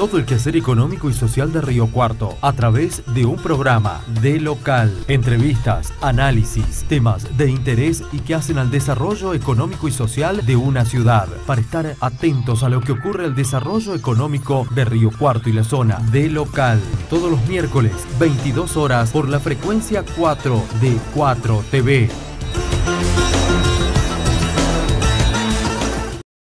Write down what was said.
todo el quehacer económico y social de Río Cuarto a través de un programa de local. Entrevistas, análisis, temas de interés y que hacen al desarrollo económico y social de una ciudad. Para estar atentos a lo que ocurre al desarrollo económico de Río Cuarto y la zona de local. Todos los miércoles, 22 horas, por la frecuencia 4 de 4 TV.